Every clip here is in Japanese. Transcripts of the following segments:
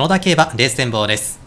園田競馬レース展望です。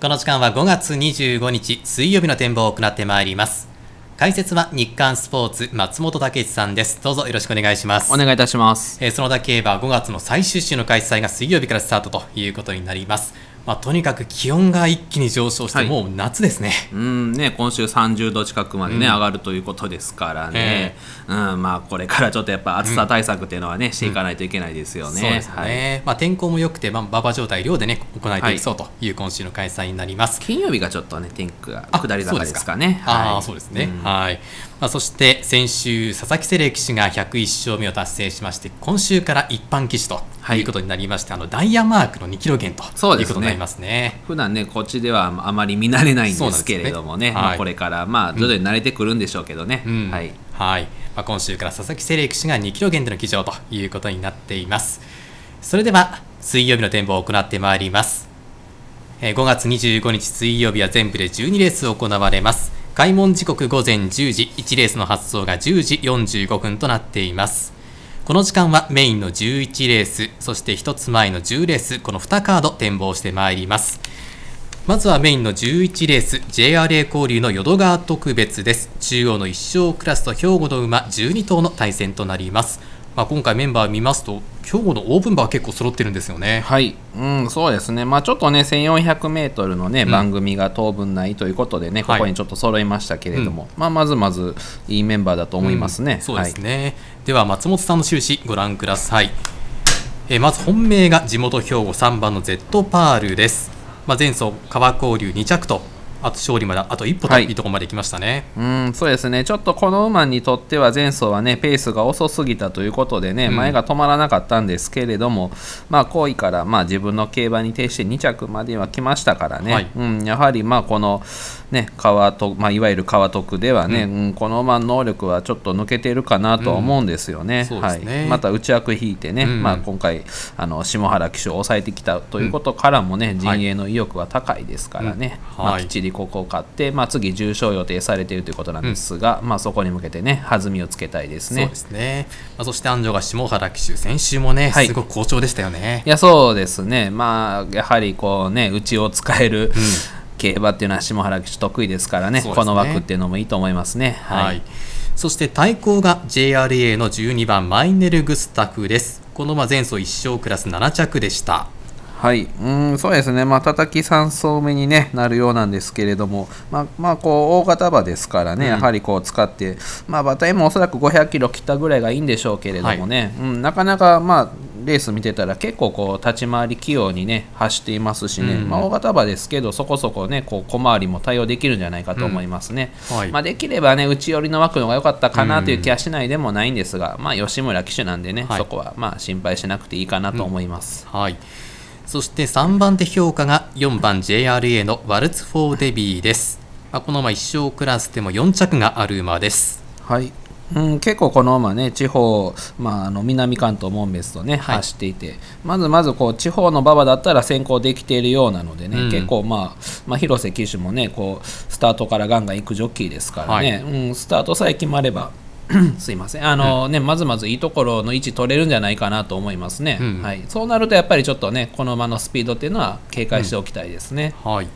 この時間は5月25日水曜日の展望を行ってまいります。解説は日刊スポーツ松本武さんです。どうぞよろしくお願いします。お願いいたします、えー、園田競馬5月の最終週の開催が水曜日からスタートということになりますまあ、とにかく気温が一気に上昇して、はい。もう夏ですね。うんね、今週30度近くまで、ねうん。上がるということですからね、うんまあ、これからちょっとやっぱ暑さ対策っていうのはね、していかないといけないですよね。そうですはい。ね、まあ、天候も良くて、まあ、馬場状態、量で、ね、行えてはいいそうという今週の開催になります。金曜日がちょっとね、天気があ下り坂ですかね。ああはい。そうですね、うん。はいまあ、そして先週、佐々木セレ騎手が101勝目を達成しまして、今週から一般騎手とい。うことになりまして、あのダイヤマークの2キロ減ということになりますね。普段ねこっちではあまり見慣れないんですけれどもね。ねはいまあこれからまあ徐々に慣れてくるんでしょうけどね、うん。はい、はい。まあ、今週から佐々木セレ騎手が2キロ減での騎乗ということになっています。それでは水曜日の展望を行ってまいります。えー5月25日水曜日は全部で12レース行われます。開門時刻午前10時、1レースの発送が10時45分となっています。この時間はメインの11レース、そして1つ前の10レース、この2カード展望してまいります。まずはメインの11レース JRA 交流の淀川特別です中央の1勝クラスと兵庫の馬12頭の対戦となります、まあ、今回メンバー見ますと兵庫のオープン馬は結構揃ってるんですよね。はい、うん、そうですね、まあ、ちょっとね、1400メートルのね、うん。番組が当分ないということでね、はい。ここにちょっと揃いましたけれども、まあ、まずまずいいメンバーだと思いますね。うん。そうですね、では松本さんの収支ご覧ください。えーまず本命が地元兵庫3番の Z パールです、まあ、前走川交流2着とあと勝利まであと一歩とはいいうところまで来ましたね、うん、そうですね、ちょっとこの馬にとっては前走はね、ペースが遅すぎたということでね、うん。前が止まらなかったんですけれども、まあ、好位から、まあ、自分の競馬に呈して2着までは来ましたからね、はい。うん、やはり、まあ、この、ね、川と、まあ、いわゆる川徳ではね、ううんこの馬の能力はちょっと抜けてるかなとは思うんですよね。そうですね。はい、また内枠引いてね、うん。まあ、今回あの、下原騎手を抑えてきたということからもね、陣営の意欲は高いですからね、まあ、きっちりここを勝って、まあ、次、重賞予定されているということなんですが、まあ、そこに向けてね、弾みをつけたいですね。そうで。すね、まあ、そして安城が下原騎手先週もね、はい。すごく好調でしたよね。いやそうですね、まあ、やはりこうね、内を使える、競馬っていうのは下原騎手得意ですからね、ね。この枠っていうのもいいと思いますね。はい、そして対抗が JRA の12番マイネル・グスタフです。この馬前走1勝クラス7着でしたはい、うん、そうですね、まあ、叩き3走目に、ね、なるようなんですけれども、まあ、まあ、こう大型馬ですからね、うん。やはりこう使って、まあ、馬体もおそらく500キロ切ったぐらいがいいんでしょうけれどもね、うん、なかなか、まあ、レース見てたら結構こう立ち回り器用にね走っていますしね、うん。まあ、大型馬ですけどそこそこねこう小回りも対応できるんじゃないかと思いますね、はい。まあ、できればね内寄りの枠の方が良かったかなという気はしないでもないんですが、まあ、吉村騎手なんでね、はい。そこはまあ心配しなくていいかなと思います。はいそして3番手評価が4番 JRA のワルツ・フォー・デビーです、まあ、この馬1勝クラスでも4着がある馬です。はい。うん、結構この馬ね地方、まあ、あの南関東門別とね、はい。走っていてまずまずこう地方の馬場だったら先行できているようなのでね、うん。結構、まあ、まあ広瀬騎手もねこうスタートからガンガン行くジョッキーですからね、うん、スタートさえ決まれば すいません。あの、ねまずまずいいところの位置取れるんじゃないかなと思いますね、うん。はい、そうなるとやっぱりちょっとねこの馬のスピードっていうのは警戒しておきたいですね。はい。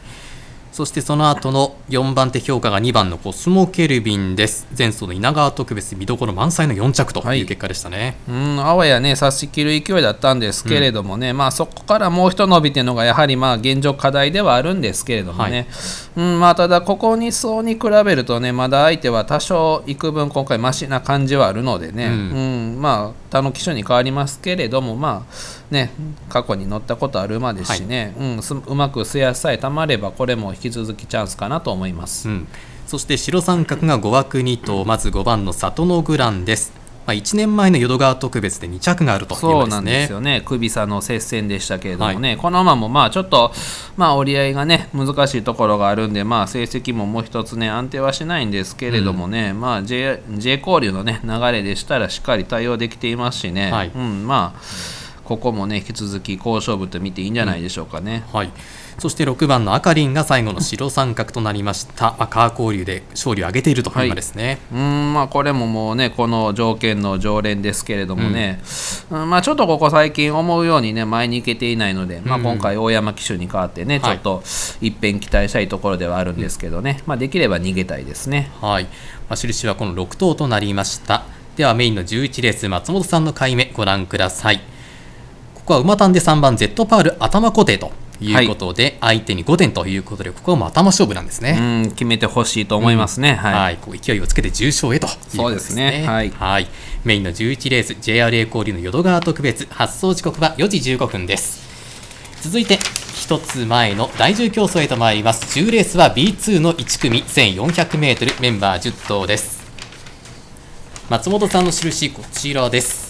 そしてその後の4番手評価が2番のコスモケルビンです。前走の稲川特別見どころ満載の4着とはい。いう結果でしたね、うん、あわやね差し切る勢いだったんですけれどもね、まあそこからもう一伸びっていうのがやはりまあ現状課題ではあるんですけれどもね、うんまあ、ただここ2走に比べるとねまだ相手は多少幾分今回マシな感じはあるのでね、ううんんまあ他の機種に変わりますけれどもまあね過去に乗ったことある馬ですしね、うん、すうまく末足さえたまればこれも引き続きチャンスかなと思います。うん、そして白三角が5枠2頭まず5番の里のグランです、まあ、1年前の淀川特別で2着があるというそうなんですよね、首差の接戦でしたけれどもね、この馬もまあちょっと、まあ、折り合いがね難しいところがあるんで、まあ、成績ももう一つね安定はしないんですけれどもね、まあ J, J 交流の、ね、流れでしたらしっかり対応できていますしね、はい。うん、まあここもね引き続き好勝負と見ていいんじゃないでしょうかね。はい。そして6番の赤リンが最後の白三角となりました、まあ、カー交流で勝利を挙げているとい。う今ですね、うんまあ、これももうねこの条件の常連ですけれどもね、うん。まあ、ちょっとここ最近思うようにね前に行けていないので、まあ、うん。今回大山騎手に代わってね、はい。ちょっと一変期待したいところではあるんですけどね、まあ、できれば逃げたいですね。はい、まあ、印はこの6頭となりました。ではメインの11レース松本さんの回目ご覧くださいここは馬単で3番 Z パール頭固定ということで、相手に5点ということでここはもう頭勝負なんですうね、ん決めてほしいと思いますね。はいはい、こう勢いをつけて重賞へとね。そうですねはいメインの11レース JRA 交流の淀川特別発送時刻は4時15分です。続いて一つ前の第10競争へと参ります。10レースは B2 の1組 1400m メンバー10頭です。松本さんの印こちらです。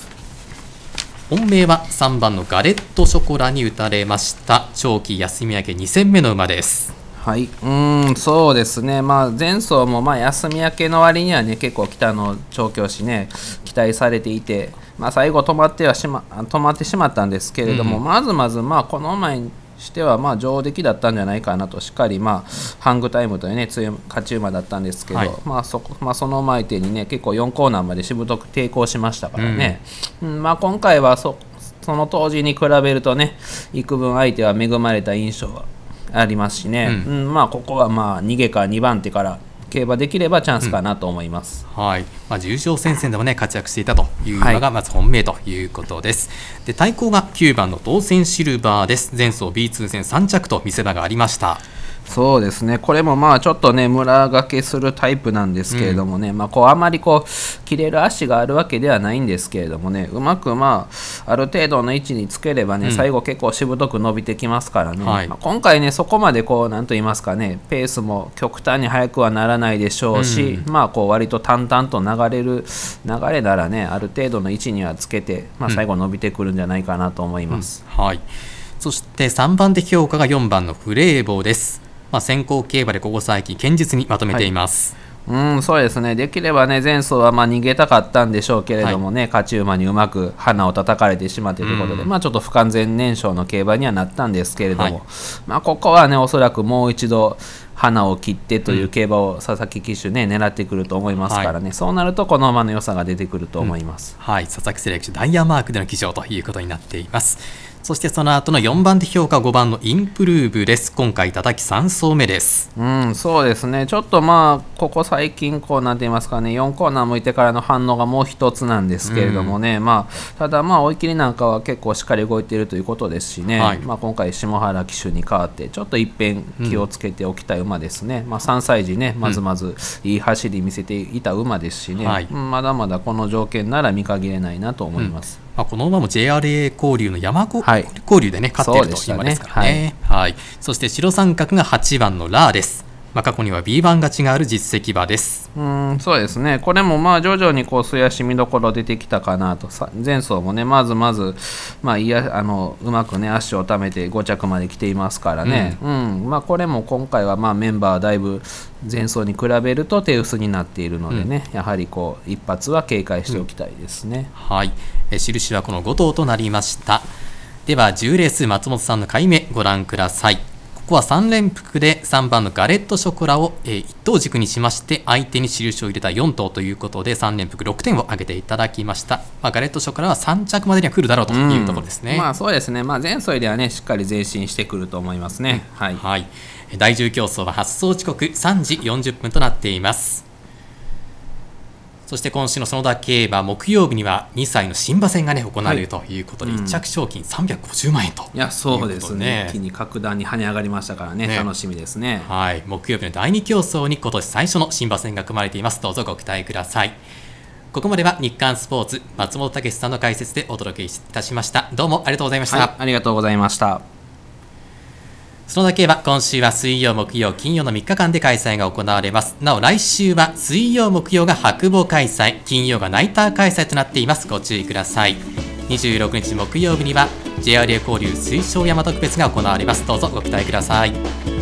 本命は3番のガレットショコラに打たれました。長期休み明け2戦目の馬です。はい、うーん、そうですね、まあ、前走もまあ休み明けの割にはね、結構北の調教師ね、期待されていて、まあ、最後止まってはしま止まってしまったんですけれども、うん。まずまず、まあ、この前にしては、まあ、上出来だったんじゃないかなと、しっかり、まあ、ハングタイムというね、強い勝ち馬だったんですけど、はい。まあそこまあ、その馬相手にね、結構4コーナーまでしぶとく抵抗しましたからね、うん。まあ、今回はそその当時に比べるとね、幾分相手は恵まれた印象はありますしね、ううんまあ、ここはまあ逃げか2番手から競馬できればチャンスかなと思います。はい、まあ、重賞戦線でもね活躍していたという馬がまず本命ということです。で対抗が9番の当選シルバーです。前走 B2 戦3着と見せ場がありました。そうですね、これもまあちょっとね、村がけするタイプなんですけれどもね、まあこうあまりこう切れる足があるわけではないんですけれどもね、うまくまあある程度の位置につければね、うん。最後結構しぶとく伸びてきますからね、はい。まあ今回ね、そこまでこう、なんと言いますかね、ペースも極端に速くはならないでしょうし、まあこう割と淡々と流れる流れならね、ある程度の位置にはつけて、まあ最後伸びてくるんじゃないかなと思います。はい。そして3番手評価が4番のフレーボーです。まあ、先行競馬でここ最近堅実にまとめています。うん、そうですね、できればね、前走はまあ逃げたかったんでしょうけれどもね、勝ち馬にうまく鼻を叩かれてしまってということで、うん。まあちょっと不完全燃焼の競馬にはなったんですけれども、はい。まあここはね、おそらくもう一度、花を切ってという競馬を佐々木騎手ね、狙ってくると思いますからね、そうなるとこの馬の良さが出てくると思います。はい、佐々木セレクションダイヤマークでの騎乗ということになっています。そしてその後の4番手評価5番のインプルーブです。今回叩き3走目です。うん、そうですね、ちょっとまあ、ここ最近、こうなんて言いますかね、4コーナー向いてからの反応がもう一つなんですけれどもね、まあ、ただ、まあ、追い切りなんかは結構しっかり動いているということですしね、はい。まあ、今回、下原騎手に代わって、ちょっと一遍気をつけておきたい馬ですね、まあ、3歳児ね、まずまずいい走り見せていた馬ですしね、はい。うんまだまだこの条件なら見限れないなと思います。まあ、この馬も JRA 交流の山子、はい交流でね勝っていると今ですからね。はいそして白三角が8番のラーです。まあ、過去には B 番勝ちがある実績馬です。うんそうですね、これもまあ徐々にこう末足見どころ出てきたかなと、さ前走もね、まずまず、まあ、いやあのうまくね、足をためて5着まで来ていますからね、うんまあ、これも今回はまあメンバーだいぶ前走に比べると手薄になっているのでね、やはりこう一発は警戒しておきたいですね。はい、え印はこの5頭となりました。では10レース松本さんの回目ご覧ください。ここは3連複で3番のガレットショコラを、えー、1頭軸にしまして相手に印を入れた4頭ということで3連複6点を挙げていただきました、まあ、ガレットショコラは3着までには来るだろうというところですね、まあそうですね、まあ、前走ではね、しっかり前進してくると思いますね。はい。はい、えー第10競争は発送時刻3時40分となっていますそして今週の園田競馬木曜日には2歳の新馬戦がね行われるということで、うん1着賞金350万円といやそうですね、一気に格段に跳ね上がりましたからね、ね楽しみですね。はい、木曜日の第2競争に今年最初の新馬戦が組まれています。どうぞご期待ください。ここまでは日刊スポーツ松本武さんの解説でお届けいたしました。どうもありがとうございました。はい、ありがとうございました。そのだけは今週は水曜、木曜、金曜の3日間で開催が行われます。なお来週は水曜、木曜が白母開催、金曜がナイター開催となっています。ご注意ください。26日木曜日には JRA 交流推奨山特別が行われます。どうぞご期待ください。